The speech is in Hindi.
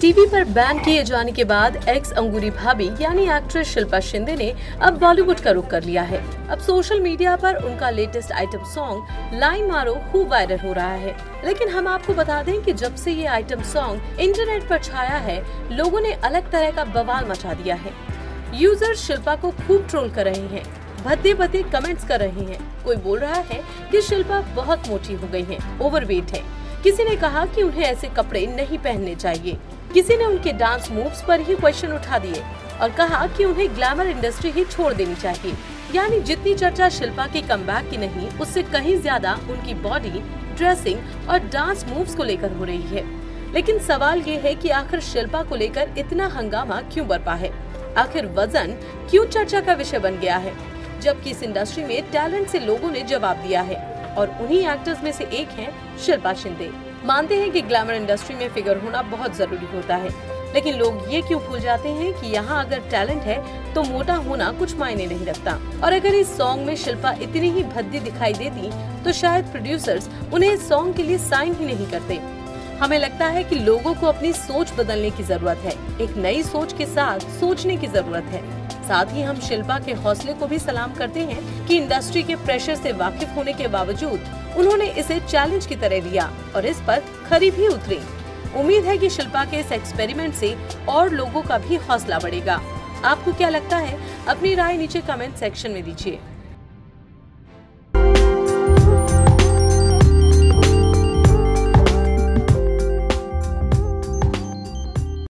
टीवी पर बैन किए जाने के बाद एक्स अंगूरी भाभी, यानी एक्ट्रेस शिल्पा शिंदे ने अब बॉलीवुड का रुख कर लिया है। अब सोशल मीडिया पर उनका लेटेस्ट आइटम सॉन्ग लाइन मारो, खूब वायरल हो रहा है। लेकिन हम आपको बता दें कि जब से ये आइटम सॉन्ग इंटरनेट पर छाया है, लोगों ने अलग तरह का बवाल मचा दिया है। यूज़र शिल्पा को खूब ट्रोल कर रहे हैं। भद्दे भद्दे कमेंट्स कर रहे हैं। कोई बोल रहा है कि शिल्पा बहुत मोटी हो गई है ओवरवेट है। किसी ने कहा कि उन्हें ऐसे कपड़े नहीं पहनने चाहिए। किसी ने उनके डांस मूव्स पर ही क्वेश्चन उठा दिए और कहा कि उन्हें ग्लैमर इंडस्ट्री ही छोड़ देनी चाहिए। यानी जितनी चर्चा शिल्पा के कम की नहीं, उससे कहीं ज़्यादा उनकी बॉडी ड्रेसिंग और डांस मूव्स को लेकर हो रही है। लेकिन सवाल ये है कि आखिर शिल्पा को लेकर इतना हंगामा क्यों बरपा है? आखिर वज़न क्यों चर्चा का विषय बन गया है? जबकि इस इंडस्ट्री में टैलेंट से लोगों ने जवाब दिया है। और उन्हीं एक्टर्स में से एक हैं शिल्पा शिंदे। मानते हैं कि ग्लैमर इंडस्ट्री में फिगर होना बहुत ज़रूरी होता है। लेकिन लोग ये क्यों भूल जाते हैं कि यहाँ अगर टैलेंट है तो मोटा होना कुछ मायने नहीं रखता। और अगर इस सॉन्ग में शिल्पा इतनी ही भद्दी दिखाई देती तो शायद प्रोड्यूसर्स उन्हें इस सॉन्ग के लिए साइन ही नहीं करते। हमें लगता है कि लोगों को अपनी सोच बदलने की ज़रूरत है, एक नई सोच के साथ सोचने की ज़रूरत है। साथ ही हम शिल्पा के हौसले को भी सलाम करते हैं कि इंडस्ट्री के प्रेशर से वाकिफ होने के बावजूद उन्होंने इसे चैलेंज की तरह लिया और इस पर खरी भी उतरी। उम्मीद है कि शिल्पा के इस एक्सपेरिमेंट से और लोगों का भी हौसला बढ़ेगा। आपको क्या लगता है? अपनी राय नीचे कमेंट सेक्शन में दीजिए।